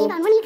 see you on one